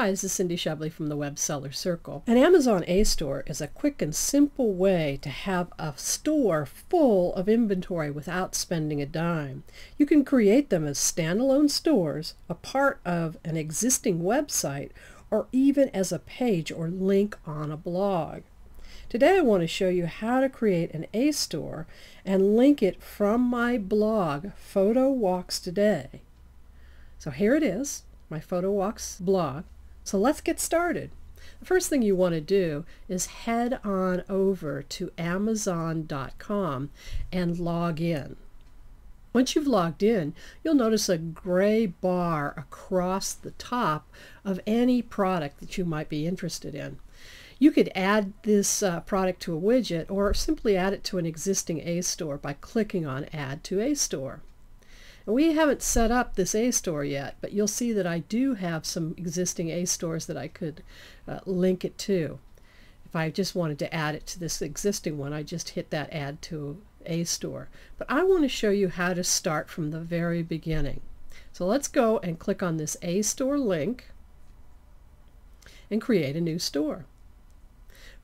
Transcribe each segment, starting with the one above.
Hi, this is Cindy Shovely from the Web Seller Circle. An Amazon aStore is a quick and simple way to have a store full of inventory without spending a dime. You can create them as standalone stores, a part of an existing website, or even as a page or link on a blog. Today I want to show you how to create an aStore and link it from my blog, Photo Walks Today. So here it is, my Photo Walks blog. So let's get started. The first thing you want to do is head on over to Amazon.com and log in. Once you've logged in, you'll notice a gray bar across the top of any product that you might be interested in. You could add this uh, product to a widget or simply add it to an existing aStore by clicking on Add to aStore. We haven't set up this aStore yet, but you'll see that I do have some existing aStores that I could uh, link it to. If I just wanted to add it to this existing one, I just hit that add to aStore. But I want to show you how to start from the very beginning. So let's go and click on this aStore link and create a new store.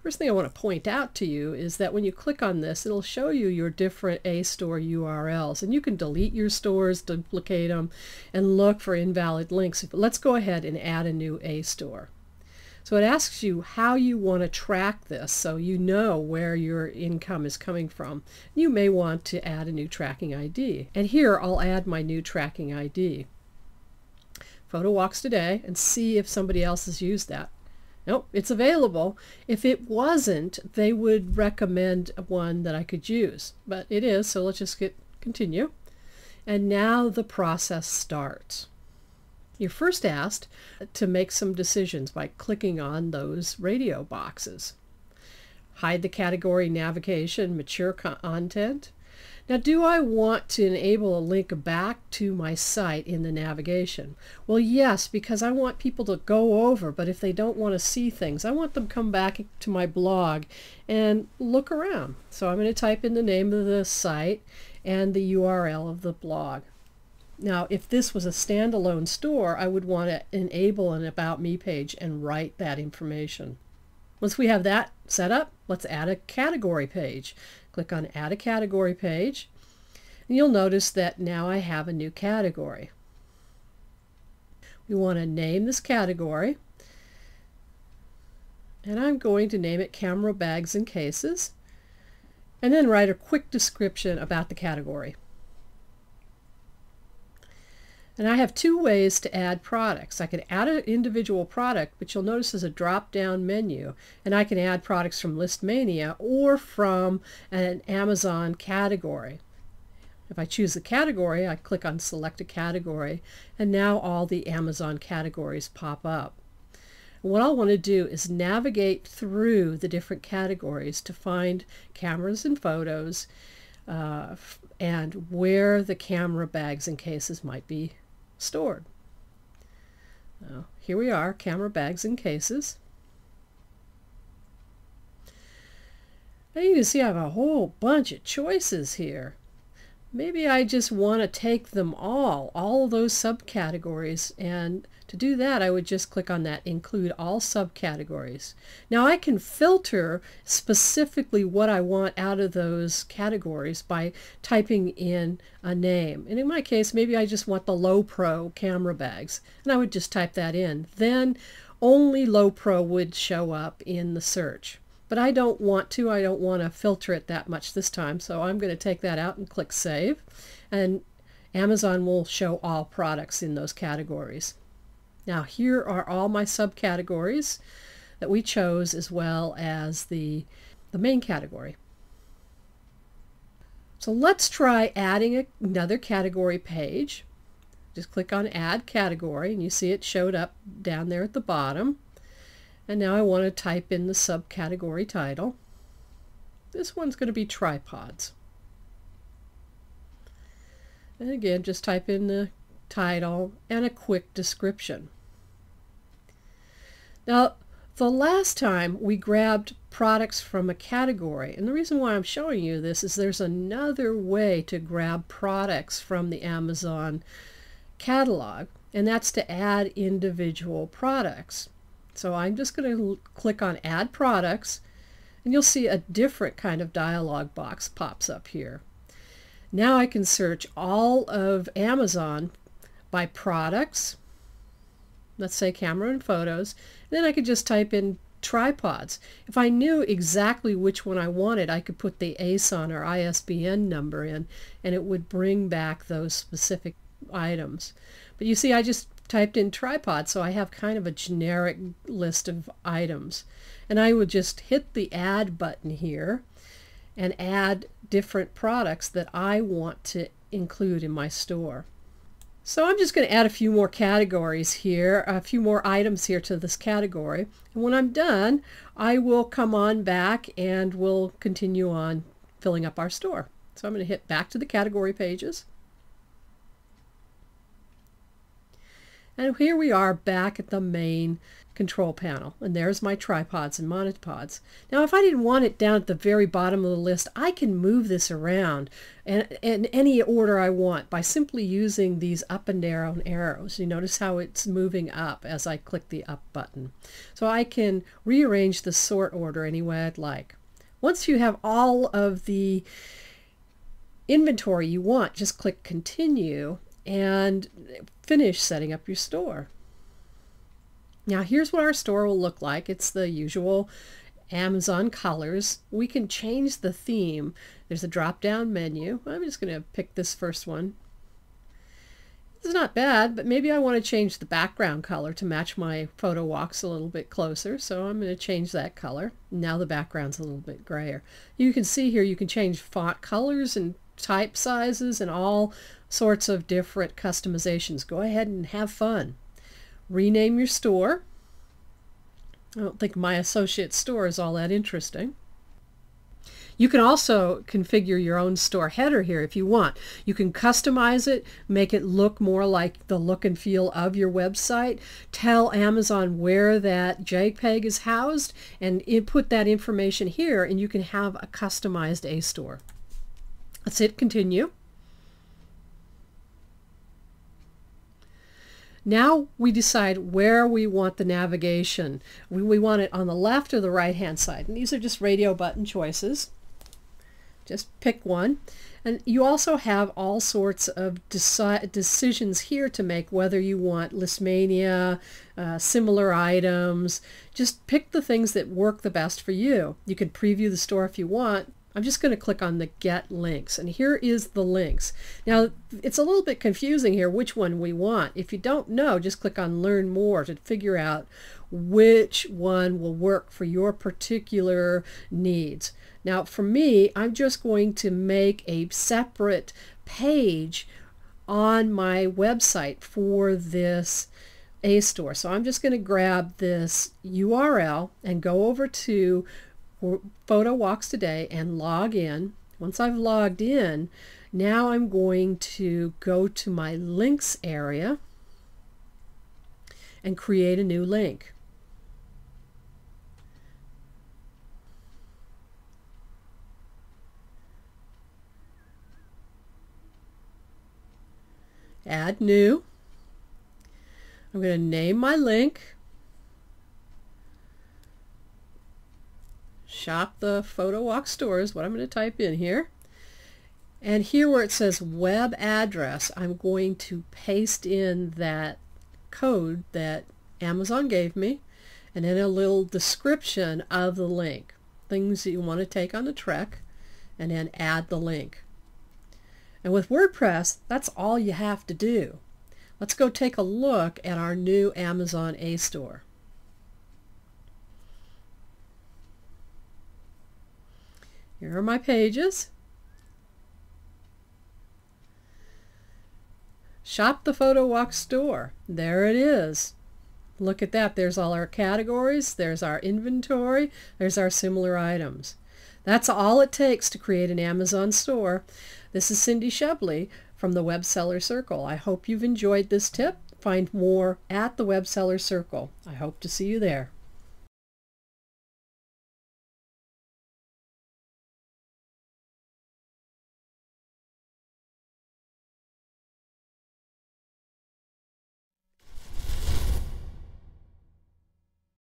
First thing I want to point out to you is that when you click on this, it'll show you your different aStore URLs. And you can delete your stores, duplicate them, and look for invalid links. But let's go ahead and add a new aStore. So it asks you how you want to track this so you know where your income is coming from. You may want to add a new tracking ID. And here I'll add my new tracking ID. Photo walks today and see if somebody else has used that. Nope, it's available. If it wasn't, they would recommend one that I could use. But it is, so let's just get continue. And now the process starts. You're first asked to make some decisions by clicking on those radio boxes. Hide the category navigation, mature content, now, do I want to enable a link back to my site in the navigation? Well, yes, because I want people to go over, but if they don't want to see things, I want them to come back to my blog and look around. So I'm going to type in the name of the site and the URL of the blog. Now, if this was a standalone store, I would want to enable an About Me page and write that information. Once we have that set up, let's add a category page. Click on Add a Category page, and you'll notice that now I have a new category. We want to name this category, and I'm going to name it Camera Bags and Cases, and then write a quick description about the category. And I have two ways to add products. I can add an individual product, but you'll notice there's a drop-down menu, and I can add products from Listmania or from an Amazon category. If I choose the category, I click on Select a Category, and now all the Amazon categories pop up. what I'll want to do is navigate through the different categories to find cameras and photos uh, and where the camera bags and cases might be stored. Here we are, camera bags and cases. Now you can see I have a whole bunch of choices here. Maybe I just want to take them all, all those subcategories, and to do that I would just click on that Include All Subcategories. Now I can filter specifically what I want out of those categories by typing in a name. And in my case, maybe I just want the Lowepro camera bags, and I would just type that in. Then only Lowepro would show up in the search. But I don't want to, I don't want to filter it that much this time, so I'm going to take that out and click Save. And Amazon will show all products in those categories. Now here are all my subcategories that we chose as well as the, the main category. So let's try adding another category page. Just click on Add Category and you see it showed up down there at the bottom. And now I want to type in the subcategory title. This one's going to be tripods. And again, just type in the title and a quick description. Now, the last time we grabbed products from a category, and the reason why I'm showing you this is there's another way to grab products from the Amazon catalog and that's to add individual products. So I'm just going to click on Add Products, and you'll see a different kind of dialog box pops up here. Now I can search all of Amazon by products, let's say camera and photos, and then I could just type in tripods. If I knew exactly which one I wanted, I could put the ASIN or ISBN number in and it would bring back those specific items. But you see, I just typed in tripod, so I have kind of a generic list of items. And I would just hit the add button here and add different products that I want to include in my store. So I'm just going to add a few more categories here, a few more items here to this category. And when I'm done, I will come on back and we'll continue on filling up our store. So I'm going to hit back to the category pages. And here we are back at the main control panel. And there's my tripods and monopods. Now if I didn't want it down at the very bottom of the list, I can move this around in, in any order I want by simply using these up and down arrows. You notice how it's moving up as I click the up button. So I can rearrange the sort order any way I'd like. Once you have all of the inventory you want, just click continue and finish setting up your store. Now here's what our store will look like. It's the usual Amazon colors. We can change the theme. There's a drop down menu. I'm just going to pick this first one. It's not bad, but maybe I want to change the background color to match my photo walks a little bit closer. So I'm going to change that color. Now the background's a little bit grayer. You can see here you can change font colors and type sizes and all sorts of different customizations. Go ahead and have fun. Rename your store. I don't think my associate store is all that interesting. You can also configure your own store header here if you want. You can customize it, make it look more like the look and feel of your website, tell Amazon where that JPEG is housed, and input that information here, and you can have a customized aStore. Let's hit continue. Now we decide where we want the navigation. We, we want it on the left or the right hand side. And these are just radio button choices. Just pick one. And you also have all sorts of deci decisions here to make whether you want Listmania, uh, similar items. Just pick the things that work the best for you. You can preview the store if you want, I'm just going to click on the get links and here is the links. Now it's a little bit confusing here which one we want. If you don't know just click on learn more to figure out which one will work for your particular needs. Now for me I'm just going to make a separate page on my website for this aStore. So I'm just going to grab this URL and go over to Photo Walks Today and log in. Once I've logged in, now I'm going to go to my links area and create a new link. Add new. I'm going to name my link shop the photo walk stores, what I'm going to type in here. And here where it says web address, I'm going to paste in that code that Amazon gave me and then a little description of the link. Things that you want to take on the trek and then add the link. And with WordPress, that's all you have to do. Let's go take a look at our new Amazon A Here are my pages. Shop the Photo Walk store. There it is. Look at that. There's all our categories. There's our inventory. There's our similar items. That's all it takes to create an Amazon store. This is Cindy Shubley from the Web Seller Circle. I hope you've enjoyed this tip. Find more at the Web Seller Circle. I hope to see you there.